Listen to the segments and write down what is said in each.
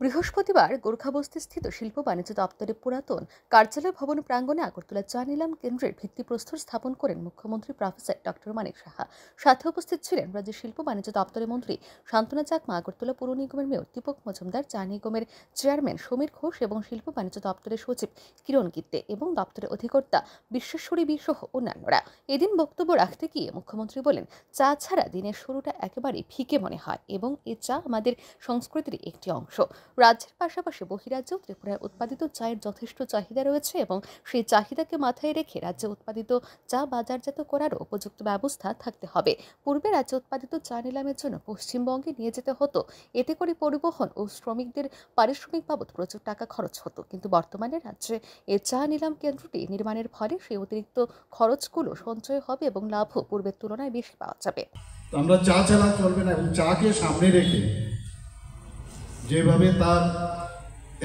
বৃহস্পতিবার গোর্খাবস্তিস্থিত শিল্প বাণিজ্য দপ্তরের পুরাতন কার্যালয় ভবন প্রাঙ্গণে আগরতলা চা নিলাম কেন্দ্রের ভিত্তিপ্রস্তর স্থাপন করেন মুখ্যমন্ত্রী প্রফেসর ডক্টর মানিক সাহা। সাথে উপস্থিত ছিলেন রাজ্যের শিল্প বাণিজ্য দপ্তরের মন্ত্রী শান্তনা চাকমা, আগরতলা পৌর নিগমের মেয়র দীপক মজুমদার, চা নিগমের চেয়ারম্যান সমীর ঘোষ এবং শিল্প বাণিজ্য দপ্তরের সচিব কিরণ গিত্তে এবং দপ্তরের অধিকর্তা বিশ্বেশ্বরী বি সহ অন্যান্যরা। এদিন বক্তব্য রাখতে গিয়ে মুখ্যমন্ত্রী বলেন, চা ছাড়া দিনের শুরুটা একেবারেই ফিকে মনে হয় এবং এ চা আমাদের সংস্কৃতির একটি অংশ। রাজ্যের পাশাপাশি বহিরাজ্যেও ত্রিপুরায় উৎপাদিত চায়ের যথেষ্ট চাহিদা রয়েছে এবং সেই চাহিদাকে মাথায় রেখে রাজ্যে উৎপাদিত চা বাজারজাত করারও উপযুক্ত ব্যবস্থা থাকতে হবে। পূর্বে রাজ্যে উৎপাদিত চা নিলামের জন্য পশ্চিমবঙ্গে নিয়ে যেতে হতো। এতে করে পরিবহন ও শ্রমিকদের পারিশ্রমিক বাবদ প্রচুর টাকা খরচ হতো। কিন্তু বর্তমানে রাজ্যে এ চা নিলাম কেন্দ্রটি নির্মাণের ফলে সেই অতিরিক্ত খরচগুলো সঞ্চয় হবে এবং লাভও পূর্বের তুলনায় বেশি পাওয়া যাবে। আমরা চা চালা চলবে না এবং চাকে সামনে রেখে যেভাবে তার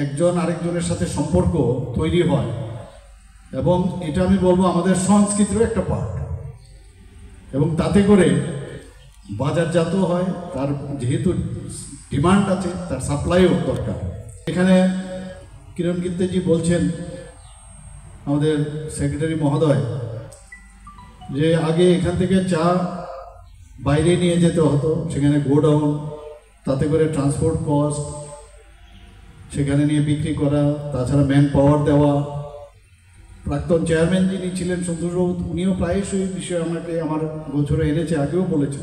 একজন আরেকজনের সাথে সম্পর্ক তৈরি হয়। এবং এটা আমি বলব আমাদের সংস্কৃতিরও একটা পার্ট এবং তাতে করে বাজারজাত হয়, তার যেহেতু ডিমান্ড আছে, তার সাপ্লাইও দরকার। এখানে কিরণ গিত্তেজি বলছেন আমাদের সেক্রেটারি মহোদয় যে আগে এখান থেকে চা বাইরে নিয়ে যেতে হতো, সেখানে গোডাউন, তাতে করে ট্রান্সপোর্ট কস্ট সেখানে নিয়ে বিক্রি করা, তাছাড়া ম্যান পাওয়ার দেওয়া। প্রাক্তন চেয়ারম্যান যিনি ছিলেন সন্তোষবাবু উনিও প্রায়শই বিষয়ে আমাকে আমার গোচরে এনেছে, আগেও বলেছে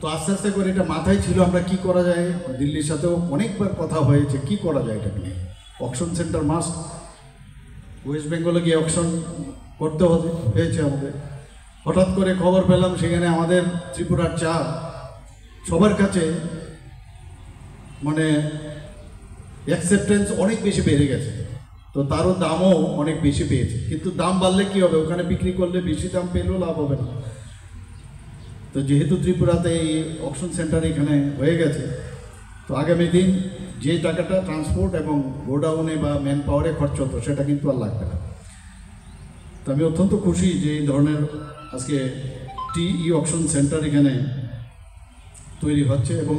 তো আস্তে আস্তে করে এটা মাথায় ছিল, আমরা কি করা যায়? দিল্লির সাথেও অনেকবার কথা হয়েছে, কি করা যায় এটা নিয়ে? অকশন সেন্টার মাস্ট ওয়েস্ট বেঙ্গলে গিয়ে অকশন করতে হবে, হয়েছে আমাদের। হঠাৎ করে খবর পেলাম, সেখানে আমাদের ত্রিপুরার চা সবার কাছে মানে অ্যাকসেপ্টেন্স অনেক বেশি বেড়ে গেছে। তো তারও দামও অনেক বেশি পেয়েছে। কিন্তু দাম বাড়লে কি হবে? ওখানে বিক্রি করলে বেশি দাম পেলেও লাভ হবে না। তো যেহেতু ত্রিপুরাতে এই অকশন সেন্টার এখানে হয়ে গেছে, তো আগামী দিন যে টাকাটা ট্রান্সপোর্ট এবং গোডাউনে বা ম্যান পাওয়ারে খরচ হতো, সেটা কিন্তু আর লাগবে না। তো আমি অত্যন্ত খুশি যে এই ধরনের আজকে টি ই অকশন সেন্টার এখানে তৈরি হচ্ছে এবং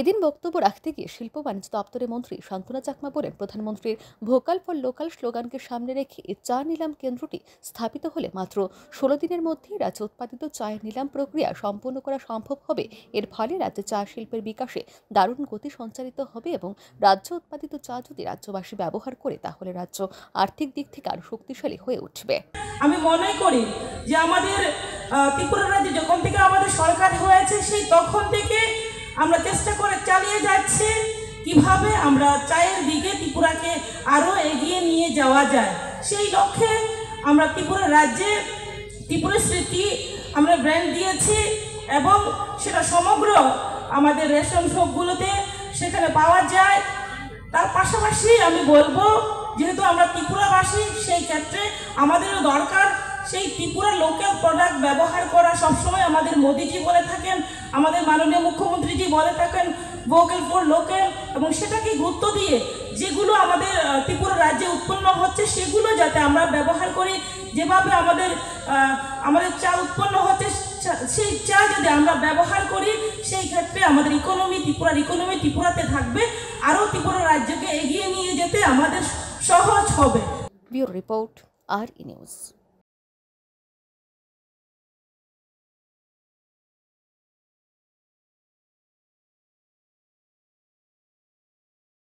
এদিন বক্তব্য রাখতে গিয়ে শিল্প বাণিজ্য দপ্তরের মন্ত্রী শান্তনা চাকমা বলেন, প্রধানমন্ত্রীর ভোকাল ফর লোকাল স্লোগানকে সামনে রেখে চা নিলাম কেন্দ্রটি স্থাপিত হলে মাত্র ষোলো দিনের মধ্যেই রাজ্যে উৎপাদিত চায়ের নিলাম প্রক্রিয়া সম্পন্ন করা সম্ভব হবে। এর ফলে রাজ্যে চা শিল্পের বিকাশে দারুণ গতি সঞ্চালিত হবে এবং রাজ্য উৎপাদিত চা যদি রাজ্যবাসী ব্যবহার করে, তাহলে রাজ্য আর্থিক দিক থেকে আরও শক্তিশালী হয়ে উঠবে। আমি মনে করি যে আমাদের ত্রিপুরা রাজ্যে যখন থেকে আমাদের সরকার হয়েছে, সেই তখন থেকে আমরা চেষ্টা করে চালিয়ে যাচ্ছি। কীভাবে আমরা চায়ের দিকে ত্রিপুরাকে আরও এগিয়ে নিয়ে যাওয়া যায়, সেই লক্ষ্যে আমরা ত্রিপুরা রাজ্যে ত্রিপুরা স্মৃতি আমরা ব্র্যান্ড দিয়েছি এবং সেটা সমগ্র আমাদের রেশন শপগুলোতে সেখানে পাওয়া যায়। তার পাশাপাশি আমি বলব, যেহেতু আমরা ত্রিপুরাবাসী, সেই ক্ষেত্রে আমাদেরও দরকার সেই ত্রিপুরা লোকাল প্রোডাক্ট ব্যবহার করা সবসময় আমাদের মোদিজি বলে থাকেন, আমাদের মাননীয় মুখ্যমন্ত্রীজি বলে থাকেন ভোকাল ফর লোকাল এবং সেটাকে গুরুত্ব দিয়ে যেগুলো আমাদের ত্রিপুরা রাজ্যে উৎপন্ন হচ্ছে সেগুলো যাতে আমরা ব্যবহার করি, যেভাবে আমাদের আমাদের চা উৎপন্ন হচ্ছে সেই চা যদি আমরা ব্যবহার করি, সেই ক্ষেত্রে আমাদের ইকোনমি ত্রিপুরার ইকোনমি ত্রিপুরাতে থাকবে, আরও ত্রিপুরা রাজ্যকে এগিয়ে নিয়ে যেতে আমাদের সহজ হবে। রিপোর্ট আর নিউজ